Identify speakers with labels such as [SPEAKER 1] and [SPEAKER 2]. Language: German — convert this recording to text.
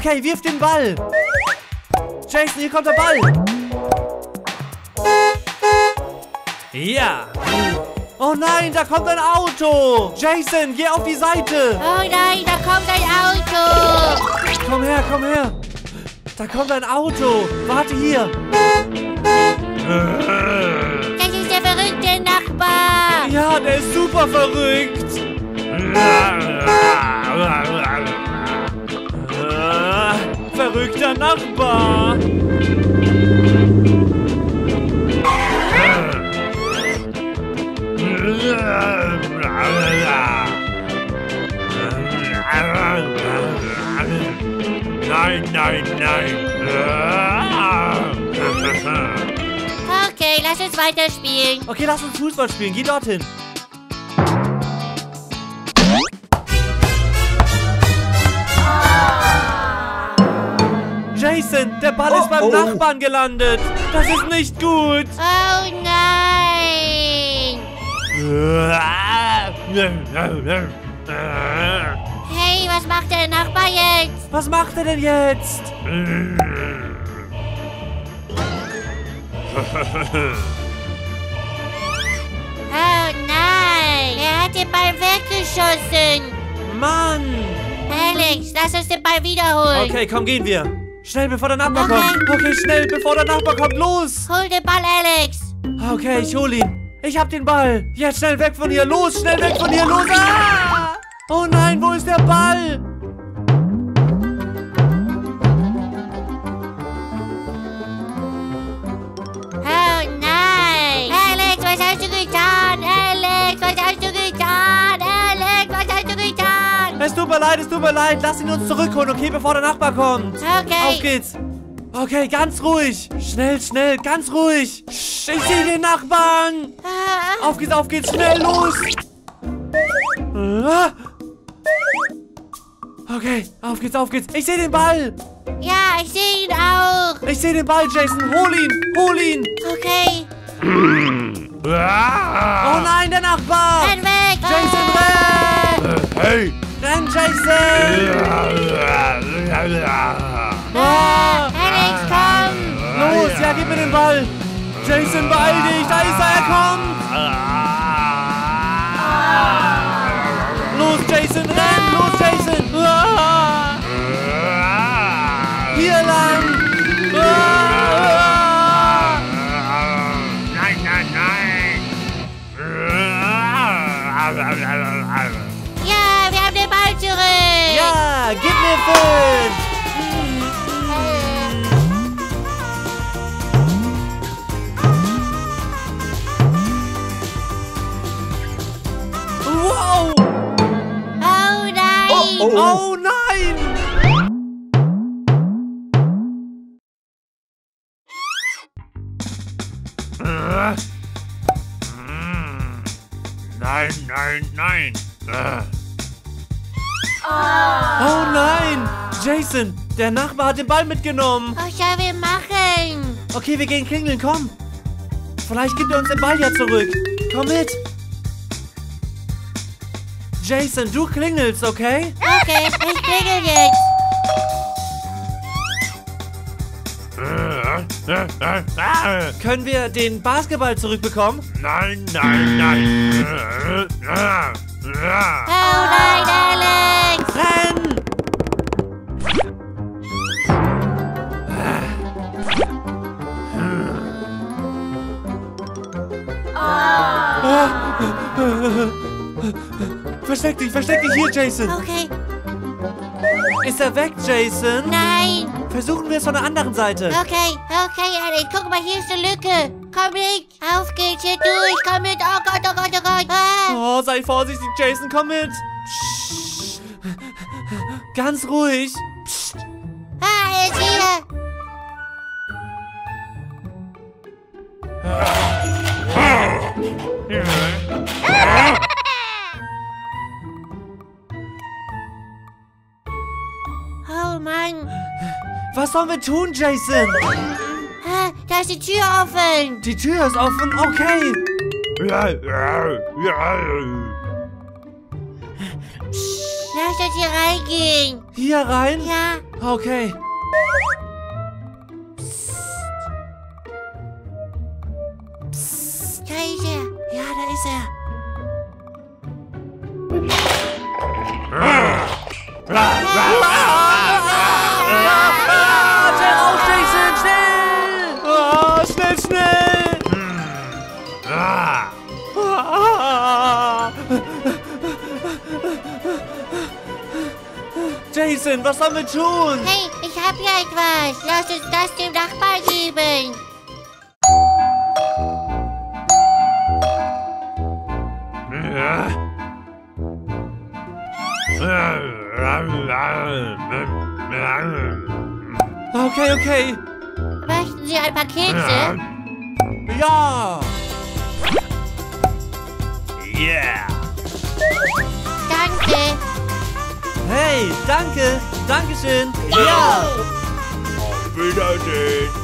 [SPEAKER 1] Okay, wirf den Ball. Jason, hier kommt der Ball. Ja. Oh nein, da kommt ein Auto. Jason, geh auf die Seite.
[SPEAKER 2] Oh nein, da kommt ein Auto.
[SPEAKER 1] Komm her, komm her. Da kommt ein Auto. Warte hier.
[SPEAKER 2] Das ist der verrückte Nachbar.
[SPEAKER 1] Ja, der ist super verrückt. Verrückter Nachbar.
[SPEAKER 3] Nein, nein, nein.
[SPEAKER 2] Okay, lass uns weiterspielen.
[SPEAKER 1] Okay, lass uns Fußball spielen. Geh dorthin. Jason, der Ball ist
[SPEAKER 4] Oh,
[SPEAKER 1] beim
[SPEAKER 4] oh.
[SPEAKER 1] Nachbarn gelandet. Das ist nicht gut.
[SPEAKER 2] Oh nein. Hey, was macht der Nachbar jetzt?
[SPEAKER 1] Was macht er denn jetzt?
[SPEAKER 2] Oh nein. Er hat den Ball weggeschossen.
[SPEAKER 1] Mann.
[SPEAKER 2] Alex, lass uns den Ball wiederholen.
[SPEAKER 1] Okay, komm, gehen wir. Schnell, bevor der Nachbar kommt. Okay, schnell, bevor der Nachbar kommt. Los.
[SPEAKER 2] Hol den Ball, Alex.
[SPEAKER 1] Okay, ich hol ihn. Ich hab den Ball. Jetzt schnell weg von hier. Los, schnell weg von hier. Los. Ah! Oh nein, wo ist der Ball? Leid, es tut mir leid. Lass ihn uns zurückholen, okay, bevor der Nachbar kommt.
[SPEAKER 2] Okay.
[SPEAKER 1] Auf geht's. Okay, ganz ruhig. Schnell, schnell, ganz ruhig. Sch, ich sehe den Nachbarn.
[SPEAKER 2] Ah,
[SPEAKER 1] Auf geht's, auf geht's, schnell, los. Ah. Okay, auf geht's, auf geht's. Ich sehe den Ball.
[SPEAKER 2] Ja, ich sehe ihn auch.
[SPEAKER 1] Ich sehe den Ball, Jason. Hol ihn, hol ihn.
[SPEAKER 2] Okay.
[SPEAKER 1] Oh nein, der Nachbar.
[SPEAKER 2] Renn weg.
[SPEAKER 1] Jason,
[SPEAKER 2] Ah.
[SPEAKER 1] renn.
[SPEAKER 3] Hey!
[SPEAKER 1] Renn, Jason. Ah.
[SPEAKER 2] Alex, komm.
[SPEAKER 1] Los, ja, gib mir den Ball. Jason, beeil dich. Da ist er, er kommt.
[SPEAKER 2] Oh,
[SPEAKER 4] oh. Oh
[SPEAKER 1] nein.
[SPEAKER 3] Nein, nein, nein!
[SPEAKER 1] Oh nein. Jason, der Nachbar hat den Ball mitgenommen.
[SPEAKER 2] Was sollen wir machen?
[SPEAKER 1] Okay, wir gehen klingeln, komm. Vielleicht gibt er uns den Ball ja zurück. Komm mit. Jason, du klingelst, okay?
[SPEAKER 2] Okay, ich klingel jetzt.
[SPEAKER 1] Können wir den Basketball zurückbekommen?
[SPEAKER 3] Nein, nein, nein!
[SPEAKER 2] Oh nein, Alex.
[SPEAKER 1] Renn! Versteck dich, versteck dich hier, Jason.
[SPEAKER 2] Okay.
[SPEAKER 1] Ist er weg, Jason?
[SPEAKER 2] Nein.
[SPEAKER 1] Versuchen wir es von der anderen Seite.
[SPEAKER 2] Okay, okay, Alex. Guck mal, hier ist eine Lücke. Komm mit. Auf geht's hier durch. Komm mit. Oh Gott, oh Gott, oh Gott. Ah.
[SPEAKER 1] Oh, sei vorsichtig, Jason, komm mit. Psst. Ganz ruhig. Psst.
[SPEAKER 2] Ah, er ist hier. Oh Mann.
[SPEAKER 1] Was sollen wir tun, Jason?
[SPEAKER 2] Ah, da ist die Tür offen.
[SPEAKER 1] Die Tür ist offen, okay.
[SPEAKER 2] Lass uns hier reingehen.
[SPEAKER 1] Hier rein?
[SPEAKER 2] Ja.
[SPEAKER 1] Okay.
[SPEAKER 2] Da ist er. Ja, da ist er.
[SPEAKER 1] Ah, Jason, was sollen wir tun?
[SPEAKER 2] Hey, ich hab hier etwas. Lass uns das dem Nachbarn geben.
[SPEAKER 1] Okay, okay.
[SPEAKER 2] Möchten Sie ein paar Kekse?
[SPEAKER 1] Ja!
[SPEAKER 3] Yeah.
[SPEAKER 1] Hey, danke! Dankeschön! Ja!
[SPEAKER 3] Auf Wiedersehen.